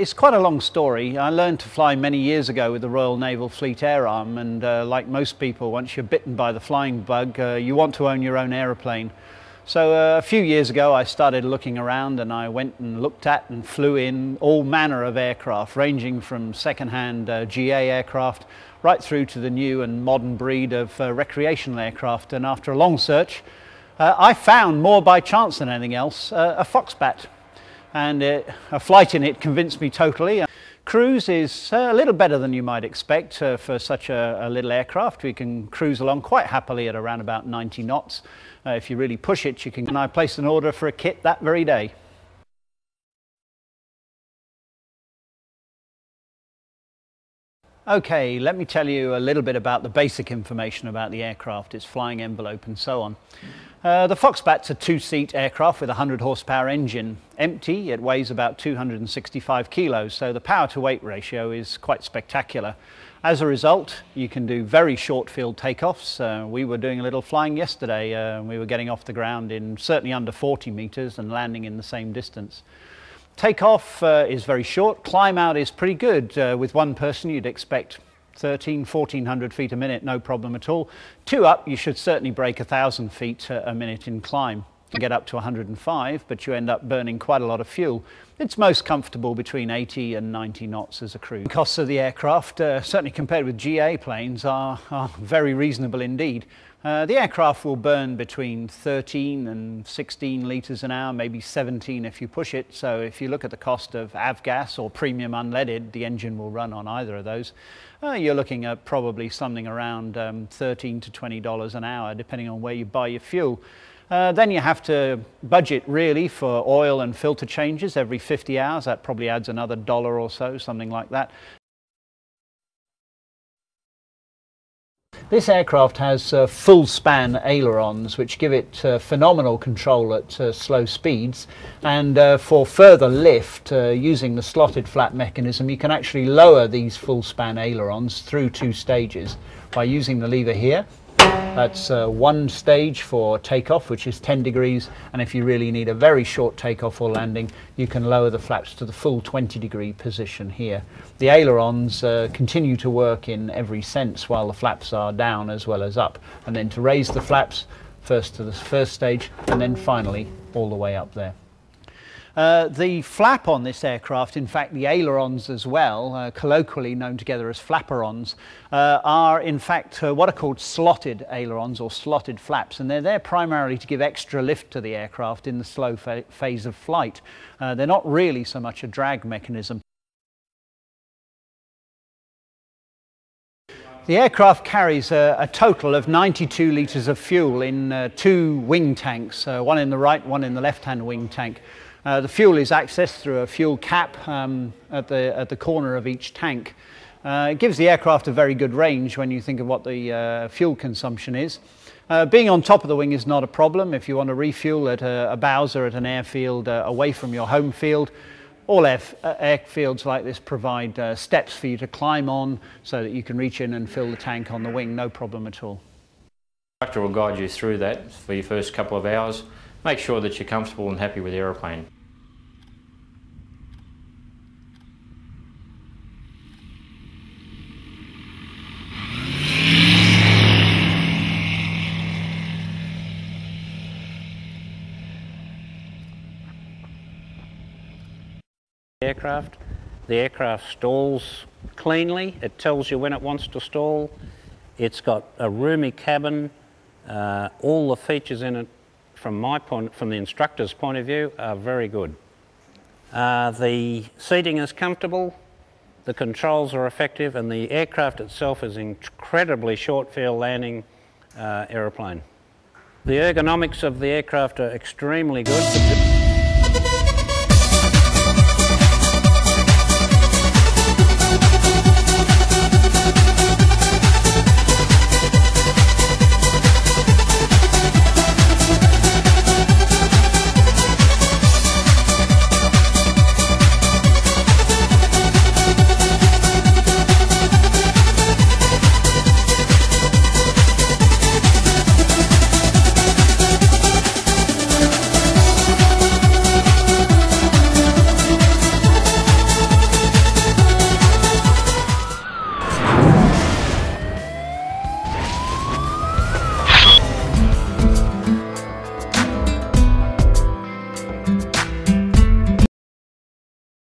it's quite a long story. I learned to fly many years ago with the Royal Naval Fleet Air Arm, and uh, like most people, once you're bitten by the flying bug, uh, you want to own your own aeroplane. So uh, a few years ago, I started looking around and I went and looked at and flew in all manner of aircraft, ranging from second-hand uh, GA aircraft right through to the new and modern breed of uh, recreational aircraft. And after a long search, uh, I found more by chance than anything else uh, a Foxbat. And it, a flight in it convinced me totally. Cruise is uh, a little better than you might expect uh, for such a, a, little aircraft. We can cruise along quite happily at around about 90 knots. Uh, if you really push it, you can. And I placed an order for a kit that very day. Okay, let me tell you a little bit about the basic information about the aircraft, its flying envelope and so on. Uh, the Foxbat's a two-seat aircraft with a 100 horsepower engine. Empty, it weighs about 265 kilos, so the power to weight ratio is quite spectacular. As a result, you can do very short field takeoffs. Uh, we were doing a little flying yesterday. Uh, we were getting off the ground in certainly under 40 meters and landing in the same distance. Takeoff uh, is very short. Climb out is pretty good. Uh, with one person, you'd expect 13, 1400 feet a minute, no problem at all. Two up, you should certainly break 1,000 feet uh, a minute in climb. Get up to 105, but you end up burning quite a lot of fuel. It's most comfortable between 80 and 90 knots as a crew. The costs of the aircraft, uh, certainly compared with GA planes, are, are very reasonable indeed. Uh, the aircraft will burn between 13 and 16 litres an hour, maybe 17 if you push it. So if you look at the cost of avgas or premium unleaded, the engine will run on either of those. Uh, you're looking at probably something around um, 13 to 20 dollars an hour, depending on where you buy your fuel. Uh, then you have to budget really for oil and filter changes every 50 hours. That probably adds another dollar or so, something like that. This aircraft has uh, full span ailerons which give it uh, phenomenal control at uh, slow speeds and uh, for further lift uh, using the slotted flap mechanism you can actually lower these full span ailerons through two stages by using the lever here that's uh, one stage for takeoff, which is 10 degrees, and if you really need a very short takeoff or landing, you can lower the flaps to the full 20 degree position here. The ailerons uh, continue to work in every sense while the flaps are down as well as up, and then to raise the flaps first to the first stage, and then finally all the way up there. Uh, the flap on this aircraft, in fact the ailerons as well, uh, colloquially known together as flaperons, uh, are in fact uh, what are called slotted ailerons or slotted flaps and they're there primarily to give extra lift to the aircraft in the slow fa phase of flight. Uh, they're not really so much a drag mechanism. The aircraft carries a, a, total of 92 litres of fuel in uh, two wing tanks, uh, one in the right, one in the left-hand wing tank. Uh, the fuel is accessed through a fuel cap um, at, the, at the corner of each tank. Uh, it gives the aircraft a very good range when you think of what the uh, fuel consumption is. Uh, being on top of the wing is not a problem. If you want to refuel at a, a Bowser at an airfield uh, away from your home field, all uh, airfields like this provide uh, steps for you to climb on so that you can reach in and fill the tank on the wing, no problem at all. The instructor will guide you through that for your first couple of hours. Make sure that you're comfortable and happy with the aeroplane. aircraft. The aircraft stalls cleanly. It tells you when it wants to stall. It's got a roomy cabin. Uh, all the features in it, from my point, from the instructor's point of view, are very good. Uh, the seating is comfortable. The controls are effective, and the aircraft itself is an incredibly short field landing uh, aeroplane. The ergonomics of the aircraft are extremely good.